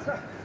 Yes, sir.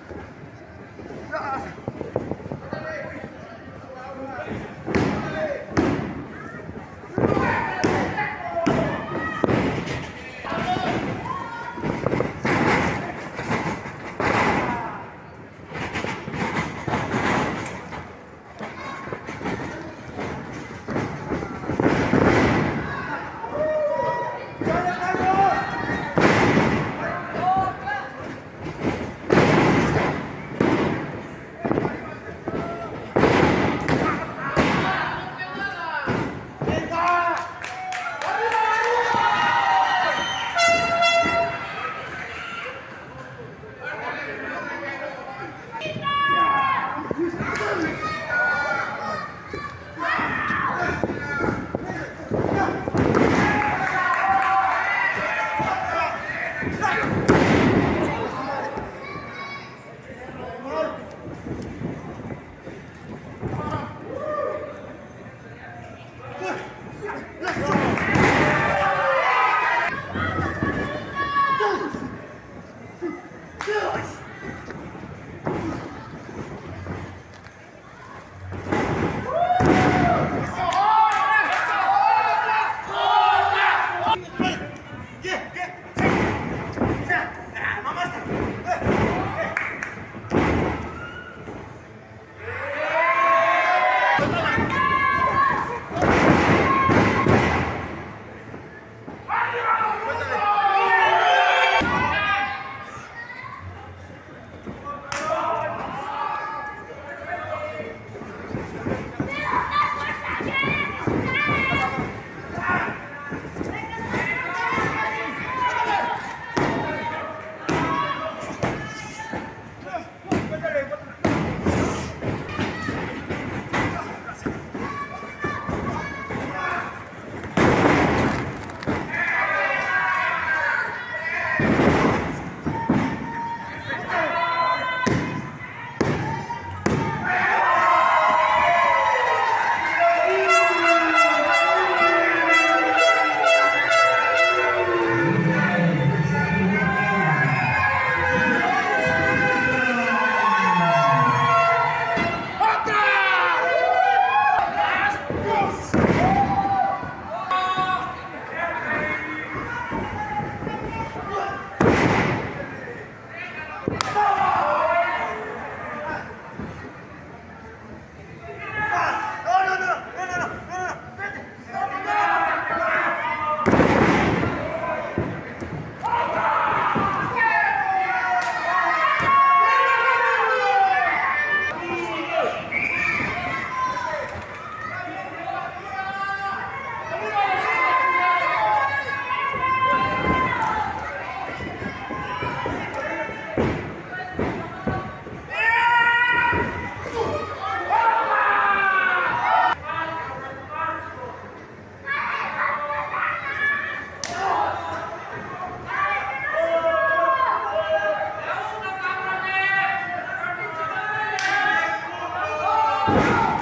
Yeah!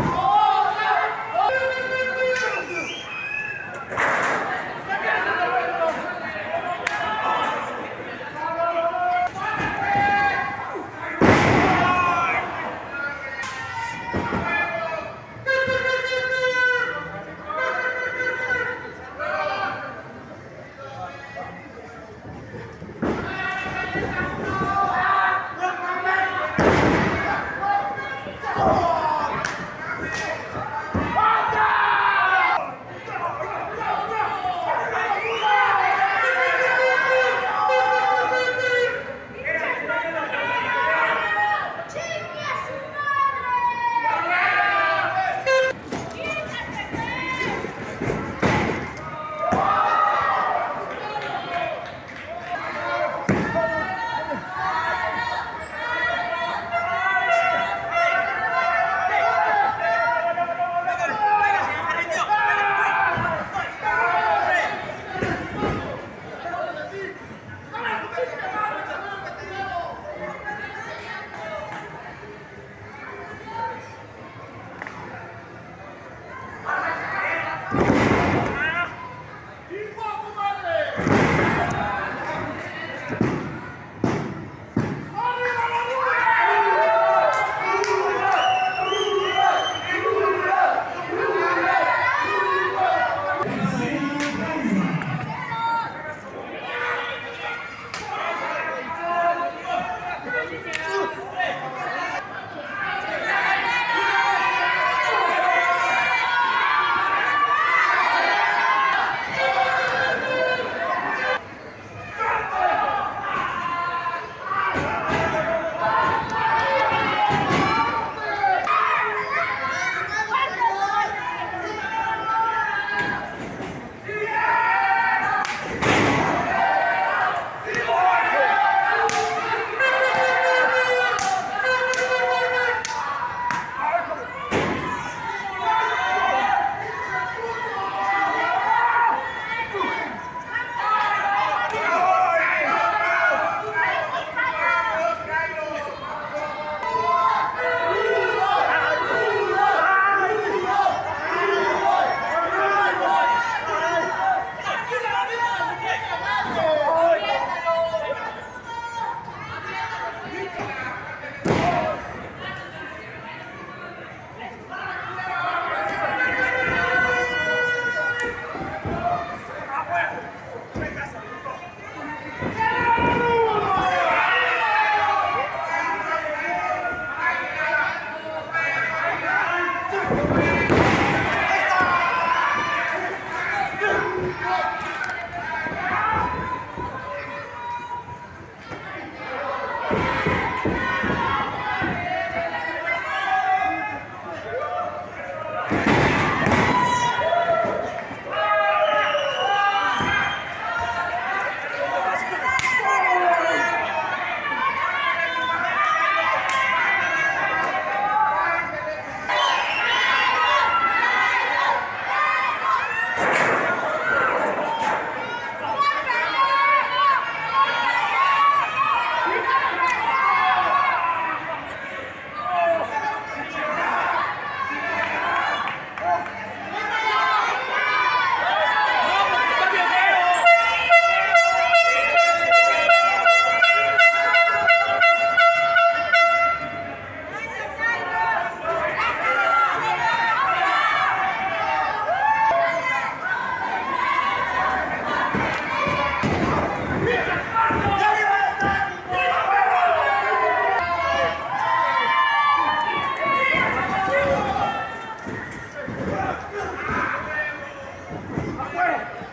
¡Afuera!